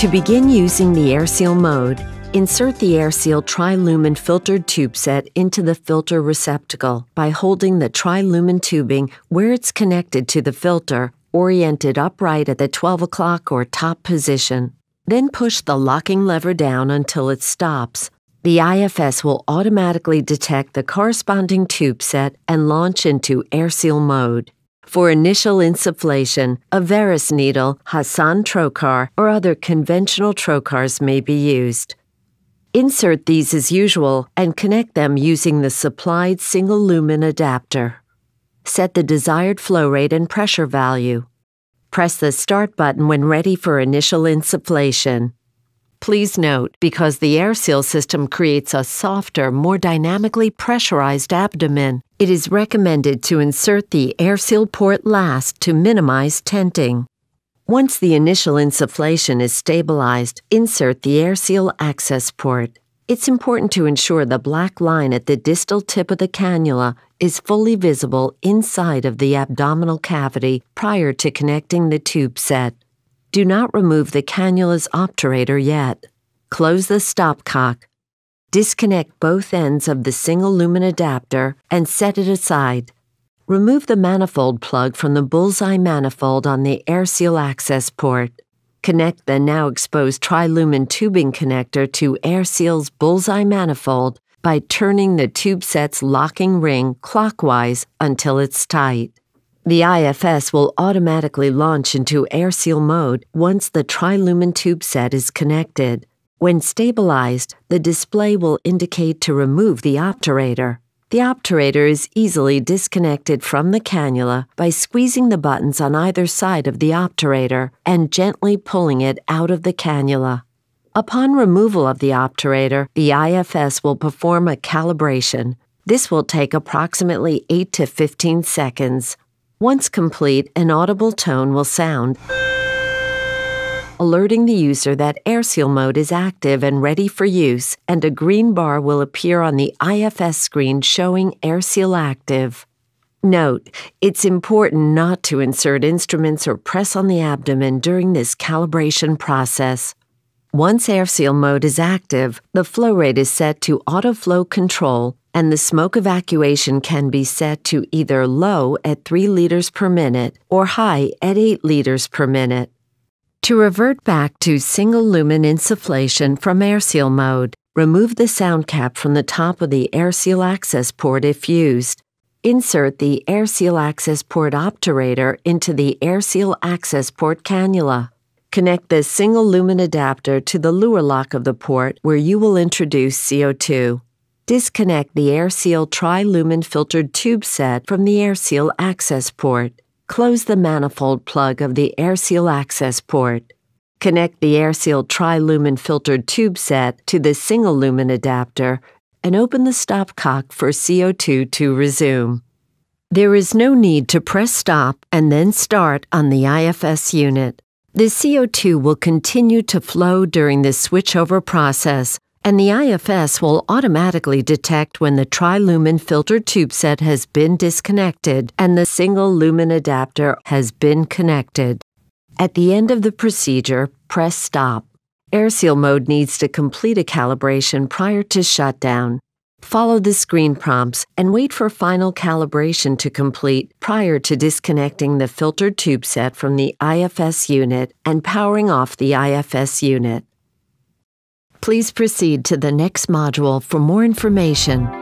To begin using the AirSeal mode, insert the AirSeal Tri-Lumen filtered tube set into the filter receptacle by holding the Tri-Lumen tubing where it's connected to the filter, oriented upright at the 12 o'clock or top position. Then push the locking lever down until it stops. The IFS will automatically detect the corresponding tube set and launch into AirSeal mode. For initial insufflation, a Veress needle, Hasson trocar, or other conventional trocars may be used. Insert these as usual and connect them using the supplied single lumen adapter. Set the desired flow rate and pressure value. Press the Start button when ready for initial insufflation. Please note, because the AirSeal system creates a softer, more dynamically pressurized abdomen, it is recommended to insert the AirSeal port last to minimize tenting. Once the initial insufflation is stabilized, insert the AirSeal access port. It's important to ensure the black line at the distal tip of the cannula is fully visible inside of the abdominal cavity prior to connecting the tube set. Do not remove the cannula's obturator yet. Close the stopcock. Disconnect both ends of the single lumen adapter and set it aside. Remove the manifold plug from the bullseye manifold on the AirSeal access port. Connect the now exposed tri-lumen tubing connector to AirSeal's bullseye manifold by turning the tube set's locking ring clockwise until it's tight. The IFS will automatically launch into AirSeal mode once the tri-lumen tube set is connected. When stabilized, the display will indicate to remove the obturator. The obturator is easily disconnected from the cannula by squeezing the buttons on either side of the obturator and gently pulling it out of the cannula. Upon removal of the obturator, the IFS will perform a calibration. This will take approximately 8 to 15 seconds. Once complete, an audible tone will sound alerting the user that AirSeal mode is active and ready for use, and a green bar will appear on the IFS screen showing AirSeal active. Note, it's important not to insert instruments or press on the abdomen during this calibration process. Once AirSeal mode is active, the flow rate is set to autoflow control and the smoke evacuation can be set to either low at 3 liters per minute or high at 8 liters per minute. To revert back to single lumen insufflation from AirSeal mode, remove the sound cap from the top of the AirSeal access port if used. Insert the AirSeal access port obturator into the AirSeal access port cannula. Connect the single lumen adapter to the luer lock of the port where you will introduce CO2. Disconnect the AirSeal tri-lumen filtered tube set from the AirSeal access port. Close the manifold plug of the AirSeal access port. Connect the AirSeal tri-lumen filtered tube set to the single lumen adapter and open the stopcock for CO2 to resume. There is no need to press stop and then start on the IFS unit. The CO2 will continue to flow during the switchover process and the IFS will automatically detect when the tri-lumen filter tube set has been disconnected and the single lumen adapter has been connected. At the end of the procedure, press stop. AirSeal mode needs to complete a calibration prior to shutdown. Follow the screen prompts and wait for final calibration to complete prior to disconnecting the filtered tube set from the IFS unit and powering off the IFS unit. Please proceed to the next module for more information